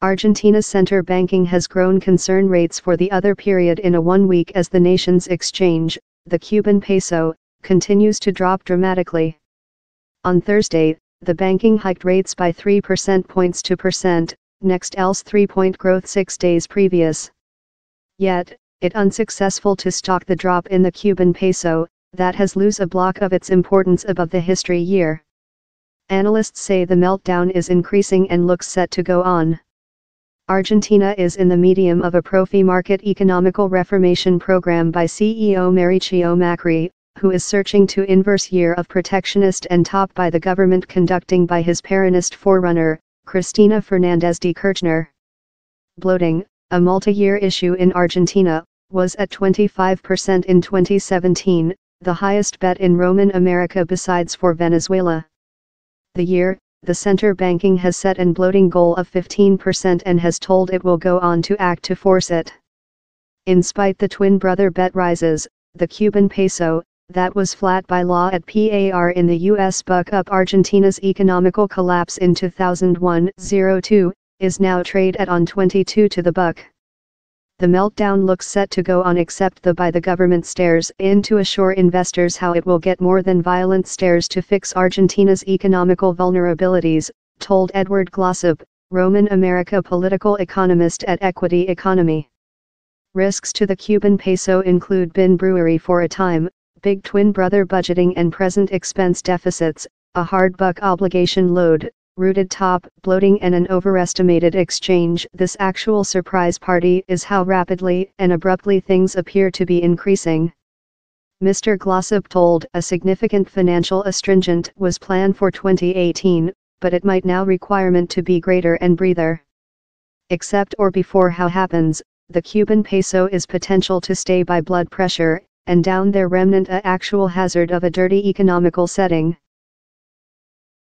Argentina's central banking has grown concern rates for the other period in a one week as the nation's exchange, the Cuban peso, continues to drop dramatically. On Thursday, the banking hiked rates by 3 percent points to percent, next else 3-point growth 6 days previous. Yet, it unsuccessful to stop the drop in the Cuban peso, that has lose a block of its importance above the history year. Analysts say the meltdown is increasing and looks set to go on. Argentina is in the medium of a pro-free market economical reformation program by CEO Mauricio Macri, who is searching to inverse year of protectionist and topped by the government conducting by his Peronist forerunner, Cristina Fernandez de Kirchner. Bloating, a multi-year issue in Argentina, was at 25% in 2017, the highest bet in Roman America besides for Venezuela. The year, the center banking has set an bloating goal of 15% and has told it will go on to act to force it. In spite the twin brother bet rises, the Cuban peso, that was flat by law at PAR in the US buck up Argentina's economical collapse in 2001-02, is now trade at on 22 to the buck. The meltdown looks set to go on except the by the government stares in to assure investors how it will get more than violent stares to fix Argentina's economical vulnerabilities, told Edward Glossop, Roman America political economist at Equity Economy. Risks to the Cuban peso include bin brewery for a time, big twin brother budgeting and present expense deficits, a hard buck obligation load, rooted top, bloating and an overestimated exchange. This actual surprise party is how rapidly and abruptly things appear to be increasing. Mr. Glossop told a significant financial astringent was planned for 2018, but it might now requirement to be greater and breather. Except or before how happens, the Cuban peso is potential to stay by blood pressure, and down their remnant a actual hazard of a dirty economical setting.